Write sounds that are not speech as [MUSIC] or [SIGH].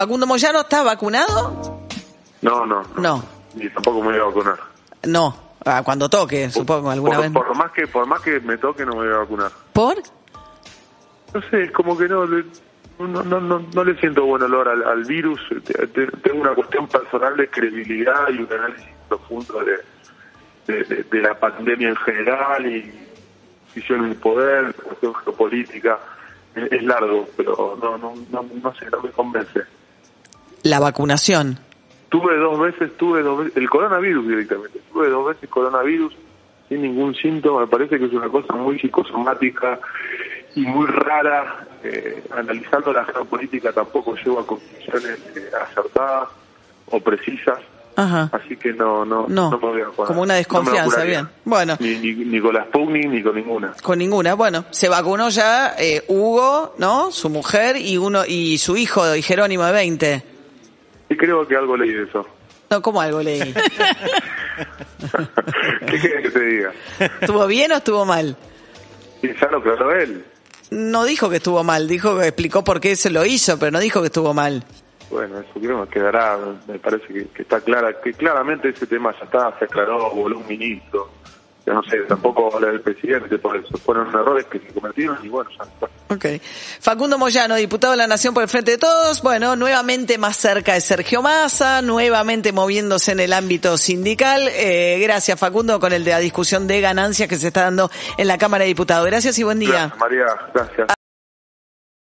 Facundo Moyano está vacunado? No, no. No. Ni tampoco me voy a vacunar. No. Ah, cuando toque, supongo, alguna por, vez. Por más que por más que me toque, no me voy a vacunar. ¿Por? No sé, es como que no le, no, no, no, no le siento buen olor al, al virus. Te- te- Tengo una cuestión personal de credibilidad y un análisis profundo de, de, de- de la pandemia en general y visión del poder, cuestión geopolítica. Es, es largo, pero no, no, no, no sé, no me convence. La vacunación. Tuve dos veces, tuve dos veces, el coronavirus directamente, tuve dos veces coronavirus sin ningún síntoma, me parece que es una cosa muy psicosomática y muy rara, eh, analizando la geopolítica tampoco llego a conclusiones eh, acertadas o precisas, Ajá. así que no, no, No, me voy a como una desconfianza, bien. Bueno. Ni, ni, ni con la Sputnik ni con ninguna. Con ninguna. Bueno, se vacunó ya eh, Hugo, ¿no? Su mujer y uno y su hijo, y Jerónimo de 20. Y creo que algo leí de eso. No, como algo leí. [LAUGHS] [LAUGHS] ¿Qué quieres que te diga? ¿Estuvo bien o estuvo mal? Y ya lo aclaró él. No dijo que estuvo mal, dijo que explicó por qué se lo hizo, pero no dijo que estuvo mal. Bueno, eso creo que quedará, me parece que, que está clara, que claramente ese tema ya está, se aclaró, voló un ministro, ya no sé, tampoco habla del presidente, por eso fueron errores que se cometieron y bueno, ya está. Ok. Facundo Moyano, diputado de la Nación por el Frente de Todos, bueno, nuevamente más cerca de Sergio Massa, nuevamente moviéndose en el ámbito sindical. Eh, gracias, Facundo, con el de la discusión de ganancias que se está dando en la Cámara de Diputados. Gracias y buen día. Gracias, María, gracias.